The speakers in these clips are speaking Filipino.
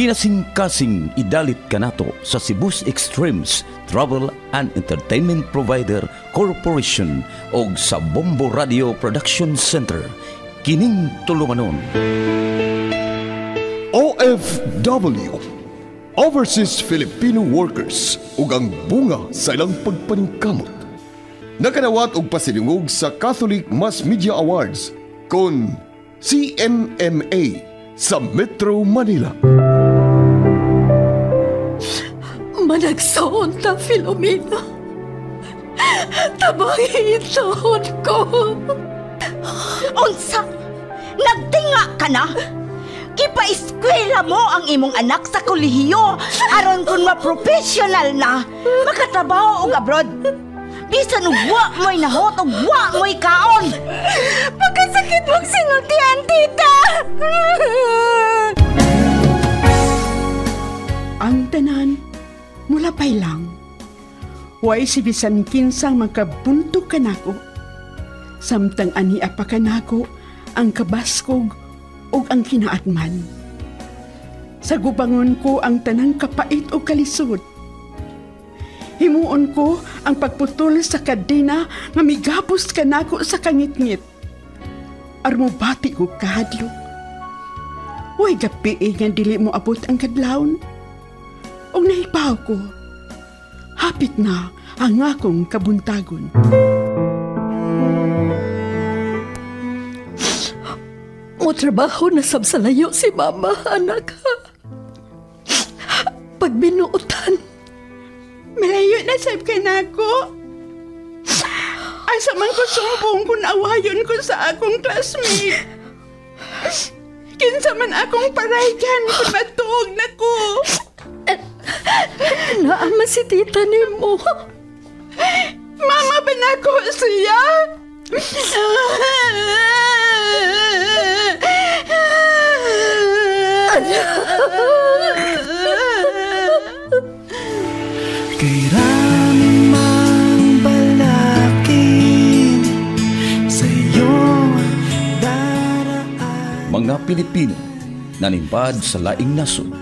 Kinasing-kasing idalit kanato sa Cebu's Extremes Travel and Entertainment Provider Corporation o sa Bombo Radio Production Center. Kining tulumanon. OFW Overseas Filipino Workers ug ang bunga sa ilang pagpaningkamot. Nakanawat og pasilungog sa Catholic Mass Media Awards kon CMMA sa Metro Manila. Managsoon ta, Filomena. Tabangin itoon ko. Unsa? Nagtinga ka na? Kipa-eskwela mo ang imong anak sa kolehiyo aron kung ma-professional na makatrabaho og abroad. Bisan og wa mo'y nahot og wa mo'y kaon. Pagkasakit mong sinultian, tita! Ang tanan, mula pa'y lang. Way si bisan kinsang makabunto ka nako. Samtang ani apa ka nako, ang kabaskog ug ang kinaatman. Sa gubangon ko ang tanang kapait o kalisod. Himuon ko ang pagputol sa kadena nga migapos ka nako sa kangit-ngit. Armubati ko kahadlok. Way gapi nga dili mo abot ang kadlawon. Og nahibaw ko, hapit na ang akong kabuntagon. Mo trabaho na sab sa layo si mama, anak. Pag binuutan, Malayo na sab ka nako. Asa man ko sumbong kung awayon ko sa akong classmate. Kinsa man akong paraygan kung matuog na ko. Naama si tita ni mo. Mama ba na ko siya? Kairamang balakid sa iyong daraan Mga Pilipino nanimpad sa laing nasod,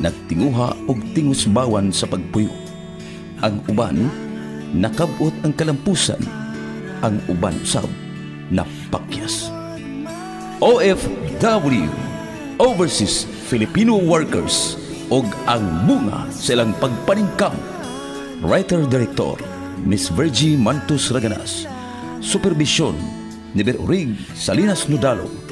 nagtinguha og tingusbawan sa pagpuyo. Ang uban, nakabot ang kalampusan. Ang uban sab, napakyas. OFW, Overseas Filipino Workers, og ang bunga silang pagpaningkam. Writer-Director, Miss Virgie Mantus Raganas. Supervision, ni Berurig Salinas Nudalo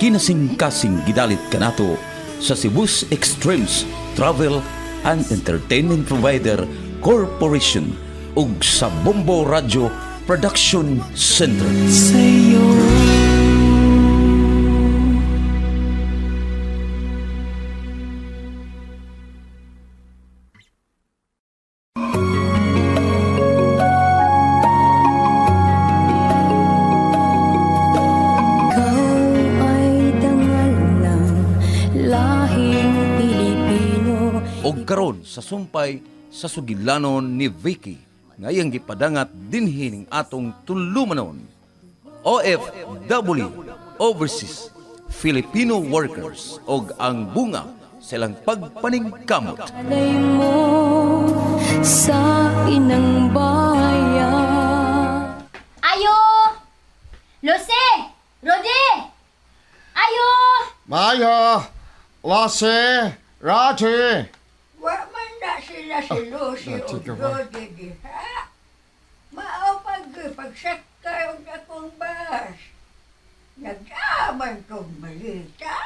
kinasing-kasing gidalit kanato sa Cebu's Extremes Travel and Entertainment Provider Corporation ug sa Bombo Radio Production Center. sa sa sumpay sa sugilanon ni Vicky ngayang gipadangat dinhi ning atong tulumanon. OFW Overseas Filipino Workers og ang bunga silang pagpaningkamot. Sa inang bayan Ayo! Lucy! Rudy! Ayo! Maya! Lassie! Rati! Wa man na sila si Lucy Ah, o tika ba? Dodi diha. Mao pag pagsakay og akong bus. Nag-aman kong malita.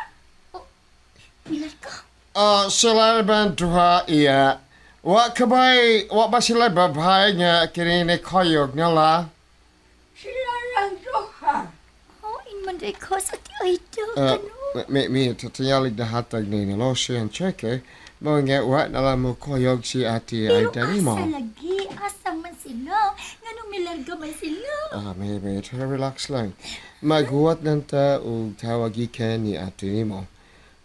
Ah, sila ba duha iya? Wa kabay, wa ba sila babay nga kinini koyog nila? Sila lang duha. Oh, inmanday ko sa tiyo Ah, mi, mi, tatayalig na hatag ni ni Lassie ang cheke. Mo nga wa nala mo koyog si ati ay dani mo. lagi, asa man sila. Nganong milarga man sila. Ah, may, may, tara relax lang. Maghuwat nanta o tawag ikan ni ate mo.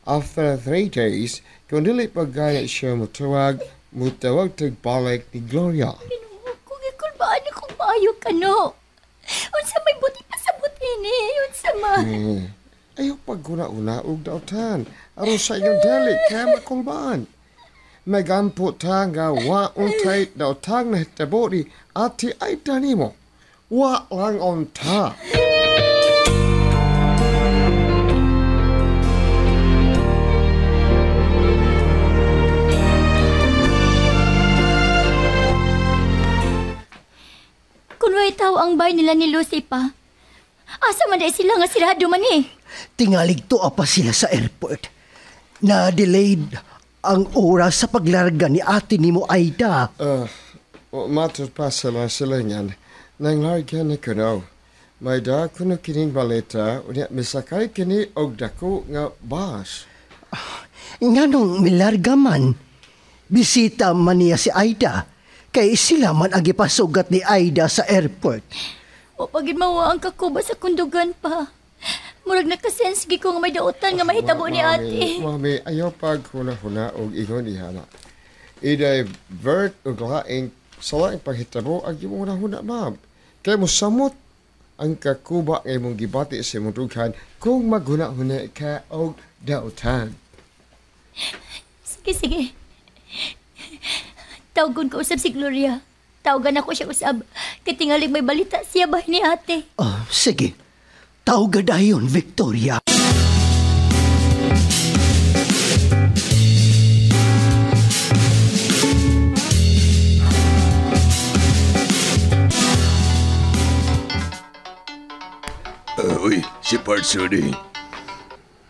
After three days, kung dili pagganit siya mutawag, mutawag tagbalik ni Gloria. Pinuho kong ikulbaan akong maayo ka no. Unsa may buti pa sa buti ni. Unsa man. Eh, Ayaw paguna-una og dautan. Aron sa iyong dali kaya makulbaan. Magampo ta nga wa untay dautang na hitabo ni ati ay danimo. Wa lang on ta. Kung way tao ang bay nila ni Lucy pa, asa man day sila nga sirado man eh. Tingalig to pa sila sa airport. Na-delayed ang oras sa paglarga ni ate ni mo Aida. Uh, matur pa sila sila niyan. Nang larga ni kuno. May da kuno kining baleta unya misakay kini og dako nga bus. Nga nung milarga man, bisita man niya si Aida. Kay sila man ang ipasugat ni Aida sa airport. O pagid mawa ang kakuba sa kundugan pa. Murag nakasense gi ko nga may dautan nga mahitabo ni ate. Mami, ayaw pag huna-huna og ingon ihana. I-divert og laing sa laing paghitabo ang imong huna ma'am. Kay mo samot ang kakuba nga imong gibati sa imong dughan kung maghuna-huna ka og dautan. Sige, sige. Tawgon ko usab si Gloria. Tawagan ako siya usab. Katingalig may balita siya ba ni ate. Oh, sige. Tawga dayon, Victoria. Uh, uy, si Parts ready.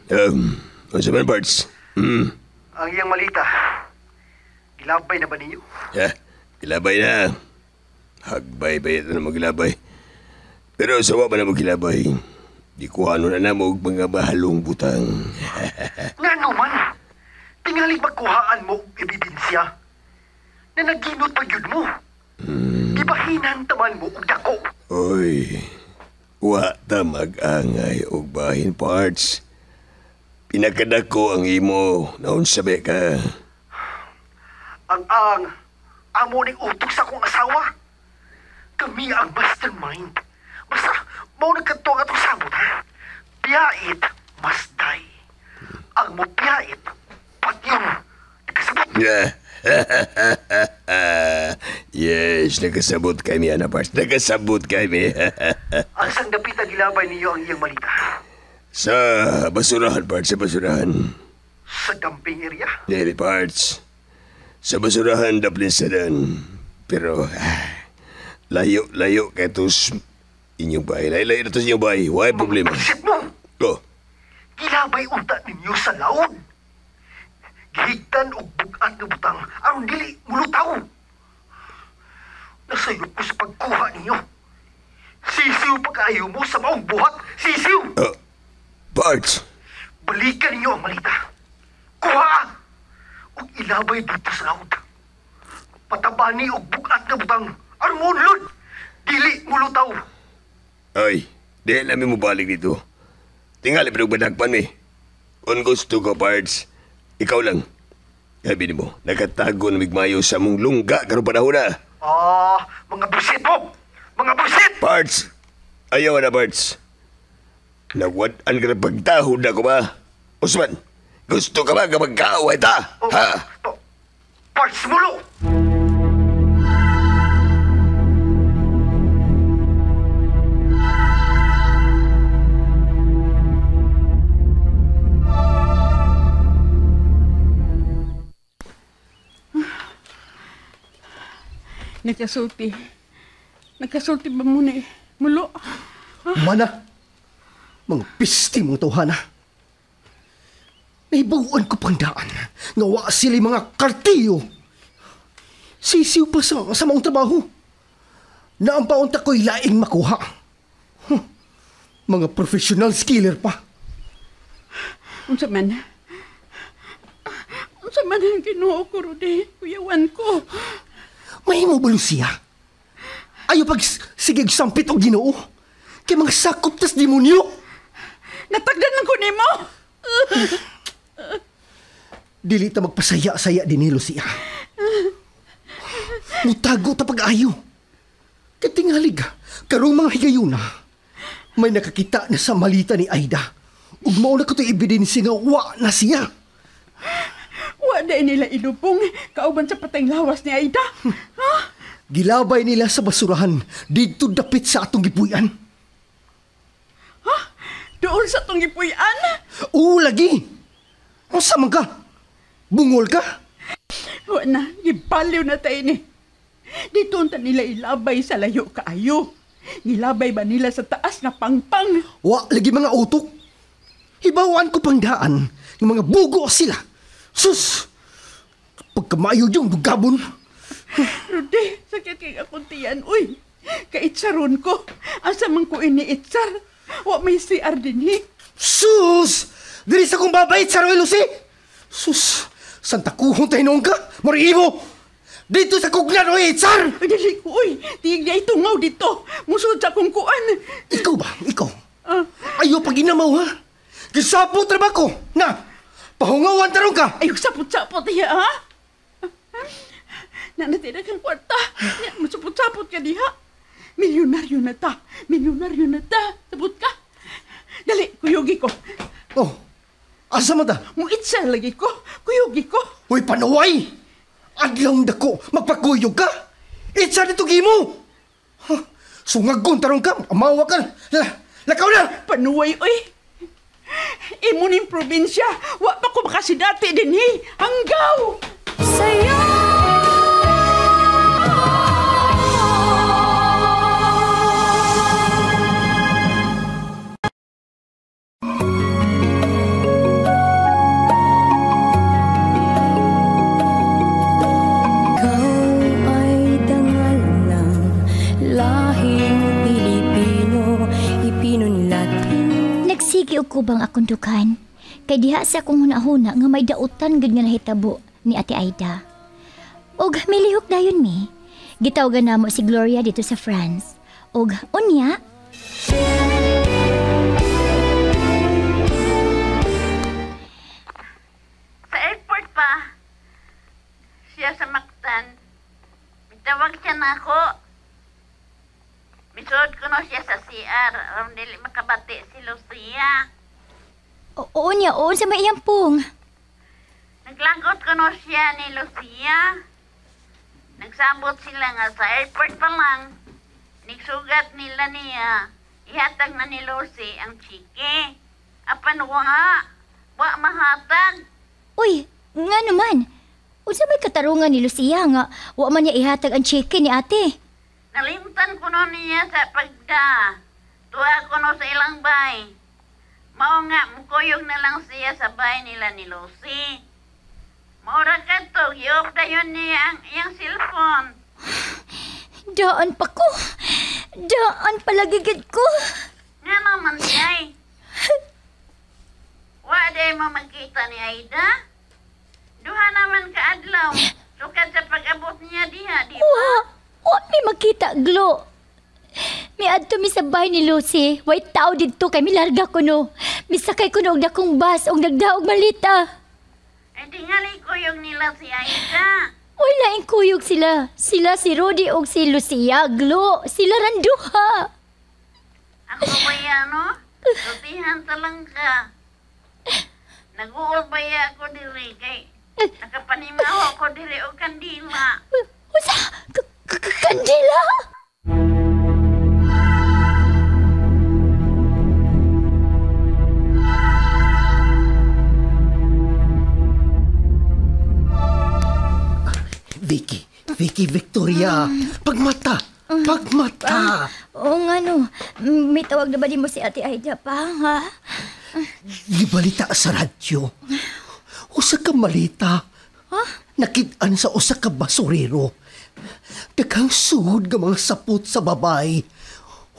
Um, ano sa man, Parts? Hmm, Ang iyang malita. Ilabay na ba ninyo? ha? Kilabay na. Hagbay ba ito na maglabay? Pero sawa ba na magkilabay? Di ko ano na na mo og mga bahalong butang. Nga naman! Tingaling magkuhaan mo ebidensya na naginot pa yun mo. Ibahinan taman mo og dako. Oy, wa ta mag-angay og bahin parts. Pinakadako ang imo, naon sabi ka. Ang ang amo ning utok sa akong asawa. Kami ang mastermind. Basta, mau nagkanto ang atong sabot, ha? Piyait, masday. Ang mo piyait, pagyong. Nagkasabot. yes, nakasabot kami, Ana Parts. Nakasabot kami. Ang sang dapit na gilabay niyo ang iyang malita. sa basurahan, Parts, sa basurahan. Sa dumping area. Dili, Parts. Sa basurahan, daplin sa dan. Pero, ah, layo, layo kay tos inyong bahay. Layo, layo na tos inyong bahay. Why problema? Isip mo! Oh, Gilabay unta ninyo sa laod. Gihigtan og bugat nga butang aron dili mulutaw. Nasayop ko sa pagkuha ninyo. Sisiw pa kaayo mo sa maong buhat. Sisiw! uh, Parts. Balikan ninyo ang malita. Kuha! Og ilabay dito sa laod. Patabani og bugat nga butang aron mo. Dili mulutaw. Ay, di namin mo balik dito. Tingali pinagbanagpan mi. Kung gusto ko, Parts, ikaw lang. Sabi ni mo, nakatago na migmayo sa mong lungga karong panahon na. Ah, mga busit mo! Mga busit! Parts! Ayaw na, Parts. Nagwadaan ka na pagtahod na ko ba? Usman, gusto ka ba kapag kaaway ta? Ha? Parts mulo! Nagkasulti. Nagkasulti ba mo ni Mulo? Mana, mga pisti mong tawhana. Naibaguan ko pang daan. Ngawa sila mga kartiyo. Sisiw pa sa, sa maong trabaho. Na ang paunta ko'y laing makuha. Huh. Mga professional skiller pa. Unsa man? Unsa man ang kinuha ko, Rudy? Kuyawan ko. May mo ba, Lucia? Ayaw pag sigig sampit o ginoo. Kay mga sakop tas demonyo. Natagdan lang ko ni mo. Dili ta magpasaya-saya din ni Lucia. Mutago ta pag-ayo. Katingalig, karong mga higayuna, may nakakita na sa malita ni Aida. Ug mao na ko to ebidensya nga wa na siya. Wa day nila ilubong kauban sa patay lawas ni Aida. Ha? Gilabay nila sa basurahan dito dapit sa atong gipuy-an. Doon sa tong gipuy-an. Oo lagi. Unsa man ka? Bungol ka? Wa na, gibaliw na tayo ni. Dito ta nila ilabay sa layo kaayo. Nilabay ba nila sa taas na pangpang? Wa lagi mga utok. Hibawaan ko pang daan ng mga bugo sila. Sus! Pagkamayo yung bugabon. Rudy, sakit kay akong tiyan. Uy, kaitsaron ko. Asa man ko iniitsar? Wa may CR din hi. Sus! Diri sa kong babait sa Roy Lucy! Sus! Santa kuhon tayo noong ka! Moriimo! Dito sa kuglan o itsar! Ay, dali ko, uy. Tingin niya itungaw dito. Musod sa kong kuan. Ikaw ba? Ikaw? Ayaw pag inamaw ha? Gisapo trabaho ko! Na! Pahungawan tarong ka! Ayaw sapot-sapot iya, ha? Nanatira kang kwarta. Masupot-sapot ka diha. Milyonaryo na ta. Milyonaryo na ta. Sabot ka. Dali, kuyugi ko. Oh, asa mo ta? Muitsa lagi ko. Kuyugi ko. Uy, panuway! Adlaw dako, magpakuyog ka! Itsa dito gimo! Huh, Sungag kong tarong ka, amawa ka! La, lakaw na! Panuway, oy! Imo ning probinsya, wa pa ko makasidati din hi. Hanggaw! Saya Nagsigi og kubang akong dukan. Kay diha sa akong hunahuna nga may dautan gud nga nahitabo ni Ate Aida. Og milihok dayon mi. Gitawagan namo si Gloria dito sa France. Og unya, Sa airport pa. Siya sa Mactan. Mitawag siya na ako. Misod ko no siya sa CR. Aram makabati si Lucia. O- unya, o sa may iyampong. Naglagot ko no siya ni Lucia. Nagsambot sila nga sa airport pa lang. Nigsugat nila niya. Ihatag na ni Lucy ang chiki. Apan wa. Wa mahatag. Uy, nga naman. Unsa may katarungan ni Lucia nga wa man niya ihatag ang chicken ni ate. Nalimtan ko no niya sa pagda. Tuwa ko no sa ilang bay. Mao nga, mukuyog na lang siya sa bay nila ni Lucy. Maura ka to, yop dayon niya ang iyang cellphone. Daan pa ko. Daan palagigid ko. Nga naman day. Wa day mo magkita ni Aida. Duha naman ka adlaw. Sukad sa pag-abot niya diha, di ba? Wa, wa may makita glo. Mi adto mi sa bahay ni Lucy. Way tao didto kay milarga ko no. Misakay ko no og dakong bus og nagdaog malita. Ay tingali ko yung nila si Aida. Wala ing kuyog sila. Sila si Rudy og si Lucia. Glo, sila randuha. Ang kabayano, tutihan talang ka. Nag-uol ako diri kay nakapanimaho ako diri og kandila. Usa, kandila? Vicky, Vicky Victoria, pagmata, pagmata. Oo nga no. May tawag na ba di mo si Ate Aida pa, ha? Gibalita sa radyo. Usa ka malita. Nakitaan sa usa ka basurero. Daghang sugod nga mga sapot sa babay.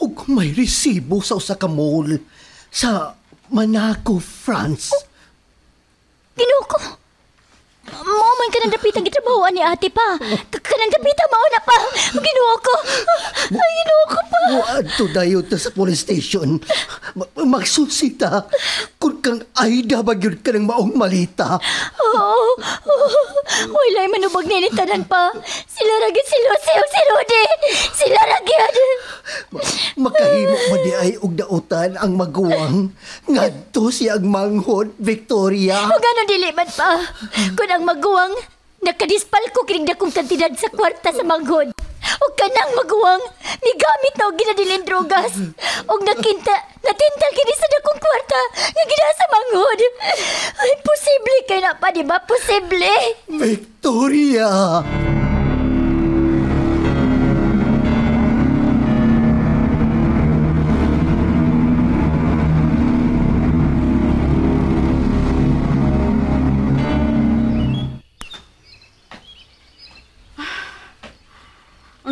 Ug may resibo sa usa ka mall sa Monaco, France. Ginoo ko. Mao man ka nang dapitan gitrabahoan ni ate pa. Ka- Kanang dapitan mao na pa. Ginoo ko. Ay, ginoo ko pa. Muadto dayon ta sa police station. Ma- Magsusita. Kung kang Aida ba yun ka ng maong malita. Oo. Walay manubag ni tanan pa. Sila ragid si Lucy ug si Rudy. Sila ragid. Makahimo ba di ay og dautan ang maguwang ngadto siyang manghod Victoria. O gano'n dili man pa. Kung ang maguwang, nakadispal ko kining dakong kantidad sa kwarta sa manghod. O kanang maguwang, migamit na og ginadilin drogas. O nakinta, natintal kini sa dakong kwarta, nga gina sa manghod. Ay, posible kay na pa, di ba? Posible. Victoria!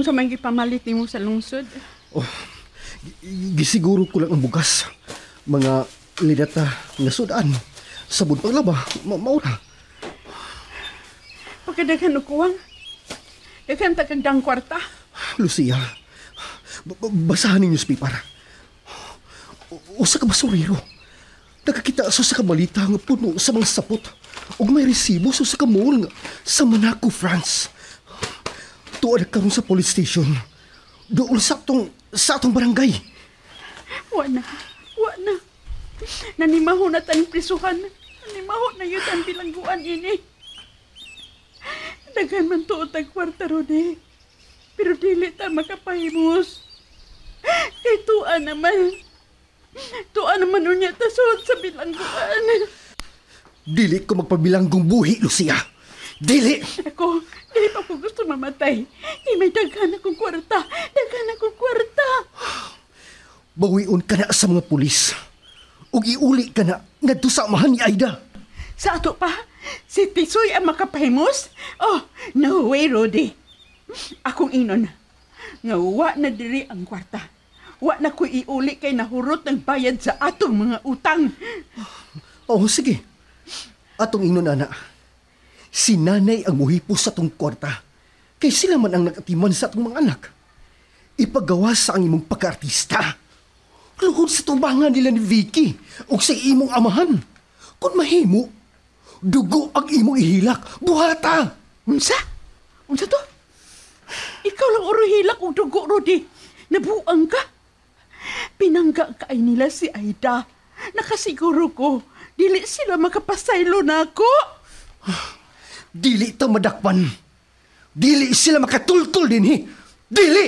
Unsa man gipamalit nimo sa lungsod? Gisiguro ko lang ang bugas. Mga lidata nga sudan. Sabon paglaba, ma maura. Pagkadaghan og kuwang. Daghan ta kag dang kwarta. Lucia, ba- ba- basahan ninyo sa paper. U- Usa ka basurero. Nakakita sa sa kabalita nga puno sa mga sapot. ug may resibo sa sa ka mall nga sa Monaco, France. Tuwa na karon sa police station. Doon sa atong sa atong barangay. Wa na. Wa na. Nanimaho na tayong prisuhan. Nanimaho na yun ang bilangguan ini. Daghan man tuot ang kwarta, Rodi. Pero dili ta makapahimos. Kay tuwa naman. Tuwa naman unya tasod sa bilangguan. Dili ko magpabilanggong buhi, Lucia. Dili! Ako, dili pa ko gusto mamatay. Kay may daghan akong kwarta. Daghan akong kwarta. Bawion ka na sa mga pulis. Ug iuli ka na ngadto sa amahan ni Aida. Sa ato pa, si Tisoy ang makapahimos? Oh, no way, Rodi. Akong inon, nga wa na diri ang kwarta. Wa na ko iuli kay nahurot ng bayad sa atong mga utang. Oh, sige. Atong ino nana. Si nanay ang muhipo sa tong kwarta. Kay sila man ang nagatiman sa atong mga anak. Ipagawas sa ang imong pagka-artista. Luhod sa tubangan nila ni Vicky o sa imong amahan. Kung mahimo, dugo ang imong ihilak. Buhata! Unsa? Unsa to? Ikaw lang oro hilak og dugo, Rodi. Nabuang ka. Pinangga kaay nila si Aida. Nakasiguro ko, dili sila makapasaylo na ako. Dili ta madakpan. Dili sila makatultol din eh. Dili!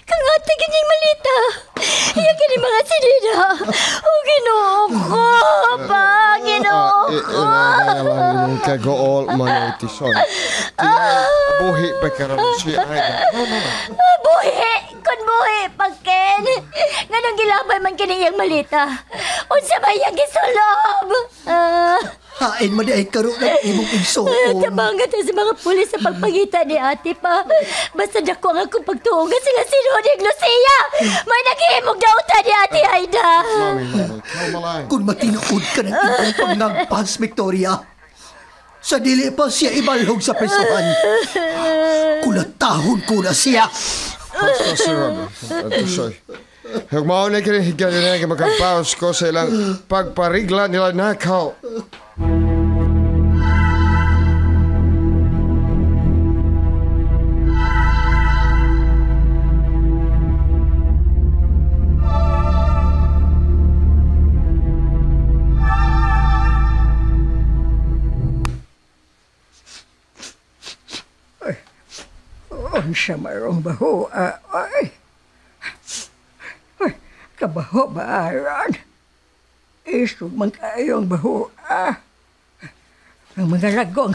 Kangati ganyang malita. Iya kini mga sinida. O ginoo ko. Pa, ginoo ko. Kagool man iti son. Buhi pa karon si Aida. Ah, Buhi! Kun buhi, pagken! Nganong gilabay man kini yung malita? Unsa ba yung gisulob? Ah, Hain man ay karoon ng imong igsoon. tabangan tayo sa mga pulis sa pagpangita ni ate pa. Basta dako ang akong pagtuungan sila si Rodig Lucia! May naghihimog na uta ni ate Aida! Kung matinuod ka ng imong pagnagpas, Victoria, sa dili pa siya ibalhog sa presuhan. Kulatahon ko na siya. Basta si Rob. Ito siya. Huwag mo na kinihigan nila nga makapaos ko sa ilang pagparigla nila nakaw. Unsa marong baho, ah, ay. Ay, kabaho ba, Aaron? Isog man kayong baho, ah. Ang mga ragong,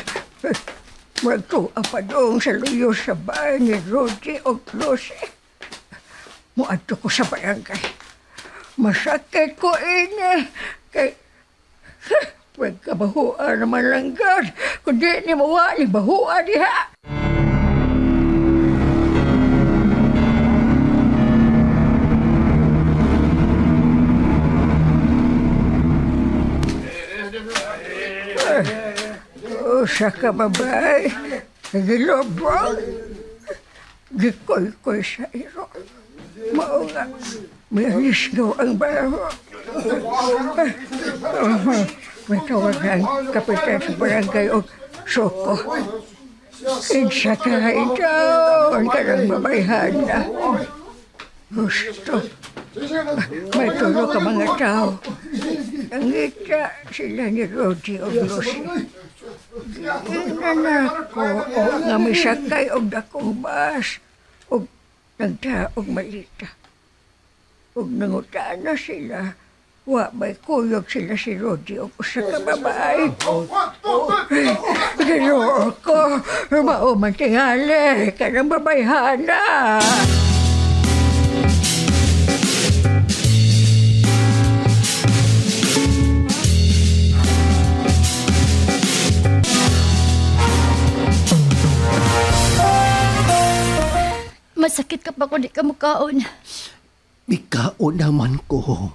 magtuwa pa doon sa luyo sa bahay ni Rudy o Lucy. Muadto ko sa barangay. Masakit ko ini. Kay, Huwag ka bahuan naman lang gad. Kundi ni mawa ni bahuan diha. Usa ka babay. Nagilobang. Gikoy-koy sa iro. Mao nga. May alisgaw ang baho. May tawagan kapitan sa barangay o Soko. Kinsa ka ikaw. Ang kanang babayhan na. Gusto. May tulo ka mga tao. Ang ita sila ni Rodi o Lucy. Inanak ko o nga misakay og dakong bas og nagtaog malita. Og nangutana sila, wa may kuyog sila si Rodi o usa ka babae. Ginoo ko, mao man tingali, kanang babayhana. Masakit ka pa kung di ka mukaon. Mikao naman ko.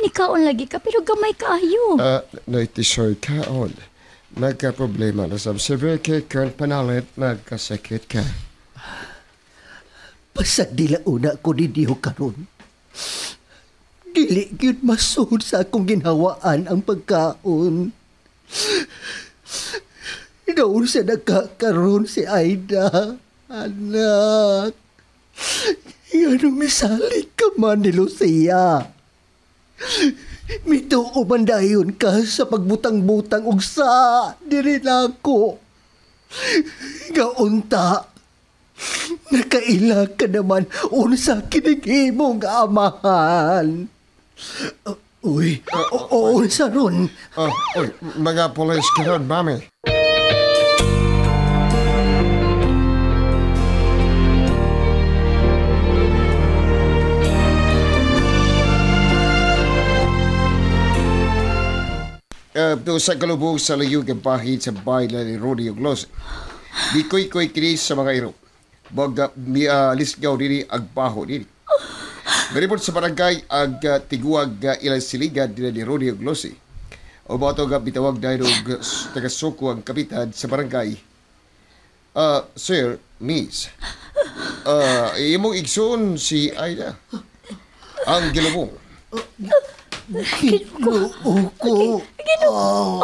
Nikaon lagi ka pero gamay kaayo. Ah, naitisoy ka on. Nagka-problema na sa severe kay current panalit, nagkasakit ka. Pasag dila una ko didiho karon. Dili gyud masud sa akong ginhawaan ang pagkaon. Doon sa nagkakaroon si Aida. Anak. Yan misalig ka man ni Lucia. Mituo man dayon ka sa pagbutang-butang og sa diri nako. Gaunta. Nakaila ka naman unsa kinigimong amahan. Uh, uy, o- unsa ron? Oh, oy, mga polis ka ron, mami. Uh, to sa kalubog sa layog ang bahid sa bayan ni Rodi Oglos. Di ko'y ko'y kini sa mga iro. Baga, mi, uh, lisgaw diri ag baho diri. Naripot sa barangay ag uh, tiguag uh, ilang siligad dira ni Rodi Oglosi. O ba ito bitawag dahil og taga-suko ang kapitan sa barangay. Uh, sir, miss, uh, imong igsoon si Aida. Ang gilubong. Ginoo ko. Ginoo.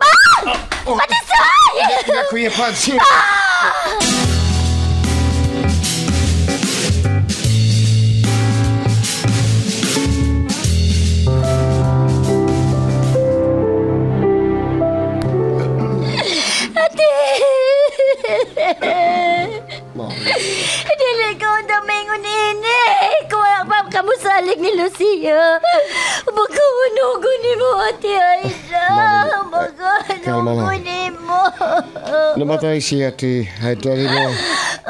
Ah! Patisay! Nga kuya pansin. Ate! Mami. Dili ko ang damingon ini. Kuha pa kamusalig ni Lucia. Magkaunugo ni mo, Ate Aida. Magkaunugo lang. ni mo. Namatay si Ate Haida mo.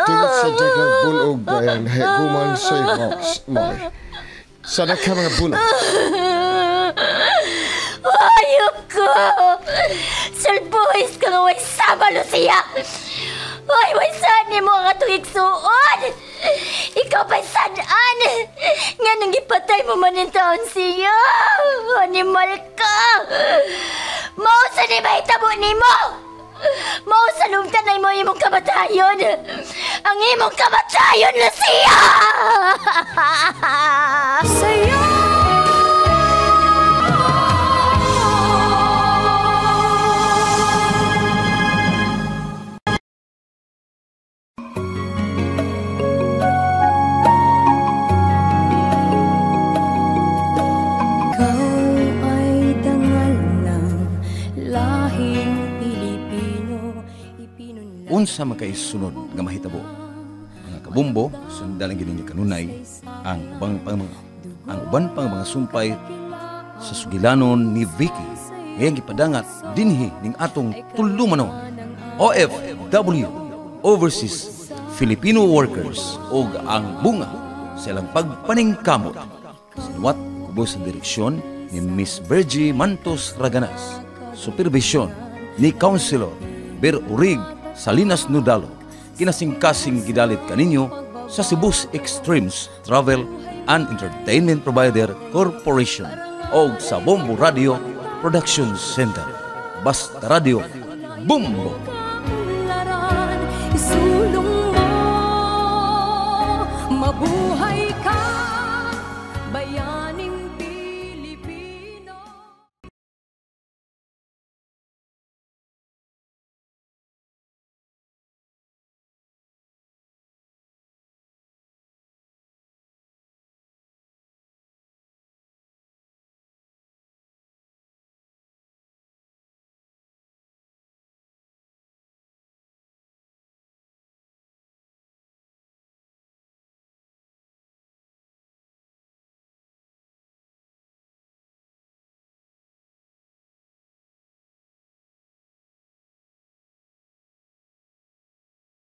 Tingit sa dagang bulog bayan. Guman sa box. Mami. Sana ka mga bulog. Ayok ko! Sir Boys ka nga way sama, Lucia! Ay, way saan ni mo ang atong igsuon! Ikaw ba'y sadaan? Nga nang ipatay mo man yung taon siya! Animal ka! Mao sa ni ba itabo ni mo? Mao sa lungtanay mo imong kamatayon! Ang imong kamatayon, Lucia! Sa'yo! Unsa makaisunod nga mahitabo. Mga kabumbo, sundalan gini niya kanunay ang ubang pang ang uban pang mga sumpay sa sugilanon ni Vicky ngayong gipadangat dinhi ning atong tulumanon OFW Overseas Filipino Workers ug ang bunga sa ilang pagpaningkamot sinuwat kubos sa direksyon ni Miss Virgie Mantos Raganas. Supervision ni Councilor Ber Urig Salinas Nudalo. Kinasingkasing gidalit kaninyo sa Cebu's Extremes Travel and Entertainment Provider Corporation o sa Bombo Radio Production Center. Basta Radio, Bumbo! Isulong mo Mabuhay